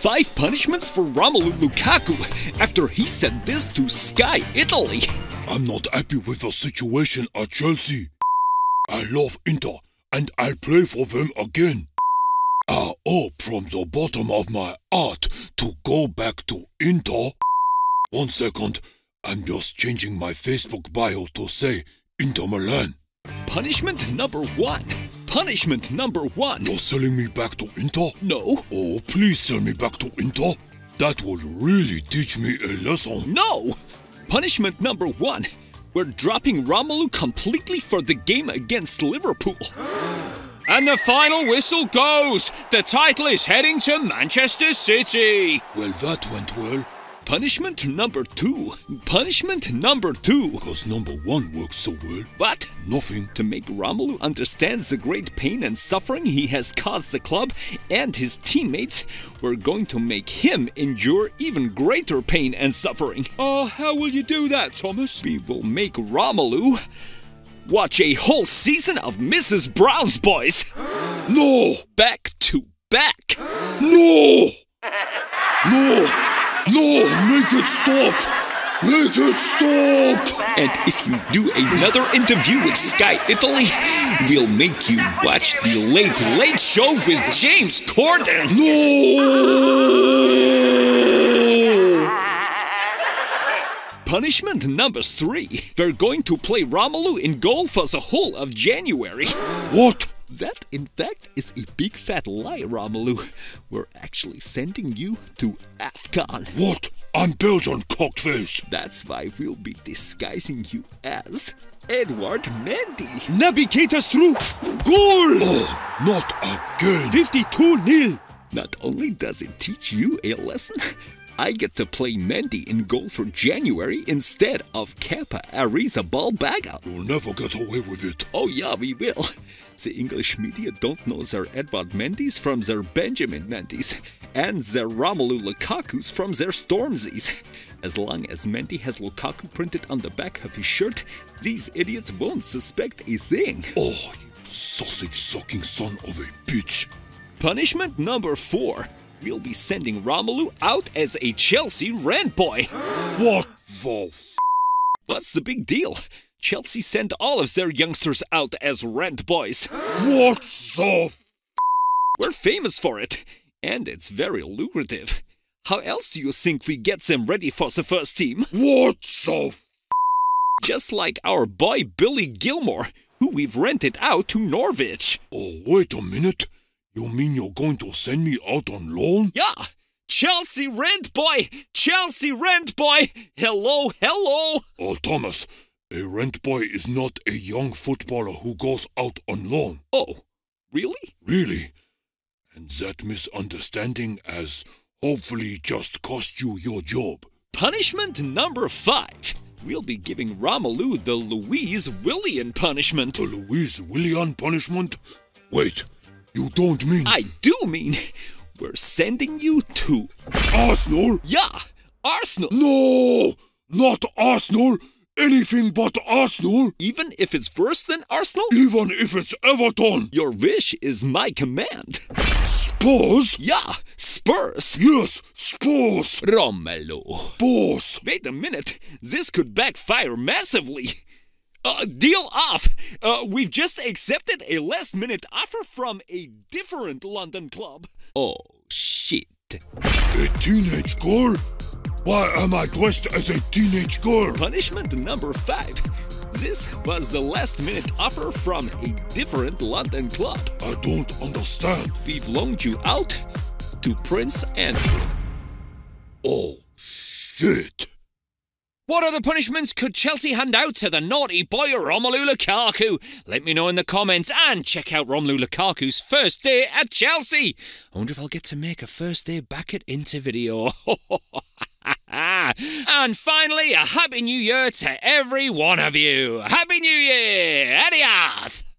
Five punishments for Romelu Lukaku after he said this to Sky Italy. I'm not happy with the situation at Chelsea. I love Inter and I'll play for them again. I hope from the bottom of my heart to go back to Inter. One second, I'm just changing my Facebook bio to say Inter Milan. Punishment number one. Punishment number one. You're selling me back to Inter? No, Oh, please sell me back to Inter. That will really teach me a lesson. no. Punishment number one. We're dropping Romelu completely for the game against Liverpool. And the final whistle goes. The title is heading to Manchester City. Well, that went well, Punishment number two. Punishment number two. because number one works so well. What? Nothing. To make Romelu understand the great pain and suffering he has caused the club and his teammates, we're going to make him endure even greater pain and suffering. Oh, how will you do that, Thomas? We will make Romelu watch a whole season of Mrs. Brown's Boys No! back to back. No! No! No! Make it stop! Make it stop! And if you do another interview with Sky Italy, we'll make you watch the Late Late Show with James Corden. No! Punishment number three. We're going to play Romelu in goal for the whole of January. What? That, in fact, is a big fat lie, Romelu. We're actually sending you to AFCON. What? I'm Belgian cockface. That's why we'll be disguising you as Edouard Mendy. Naby Keita's through. Goal! Oh, not again. 52 nil. Not only does it teach you a lesson, I get to play Mendy in goal for January instead of Kepa Arrizabalaga. You'll never get away with it. Oh yeah, we will. The English media don't know their Edouard Mendy's from their Benjamin Mendy's, and their Romelu Lukaku's from their Stormzy's. As long as Mendy has Lukaku printed on the back of his shirt, these idiots won't suspect a thing. Oh, you sausage sucking son of a bitch. Punishment number four. We'll be sending Romelu out as a Chelsea rent boy. What the? What's the big deal? Chelsea sent all of their youngsters out as rent boys. What the? We're famous for it, and it's very lucrative. How else do you think we get them ready for the first team? What the? Just like our boy Billy Gilmour, who we've rented out to Norwich. Oh, wait a minute. You mean you're going to send me out on loan? Yeah, Chelsea rent boy! Chelsea rent boy! Hello, hello! Oh, Thomas, a rent boy is not a young footballer who goes out on loan. Oh, really? Really? And that misunderstanding has hopefully just cost you your job. Punishment number five. We'll be giving Romelu the Luiz Willian punishment. The Luiz Willian punishment? Wait, you don't mean I do mean, we're sending you to. Arsenal? Yeah, Arsenal. No! Not Arsenal! Anything but Arsenal! Even if it's worse than Arsenal, Even if it's Everton! your wish is my command. Spurs? Yeah, Spurs. Yes, Spurs! Romelu. Spurs! Wait a minute, this could backfire massively. Uh, deal off. Uh, we've just accepted a last minute offer from a different London club. Oh, shit. A teenage girl? Why am I dressed as a teenage girl? Punishment number five. This was the last minute offer from a different London club. I don't understand. We've loaned you out to Prince Andrew. Oh, shit. What other punishments could Chelsea hand out to the naughty boy Romelu Lukaku? Let me know in the comments and check out Romelu Lukaku's first day at Chelsea. I wonder if I'll get to make a first day back at Inter video. and finally, a happy new year to every one of you. Happy New Year! Adios!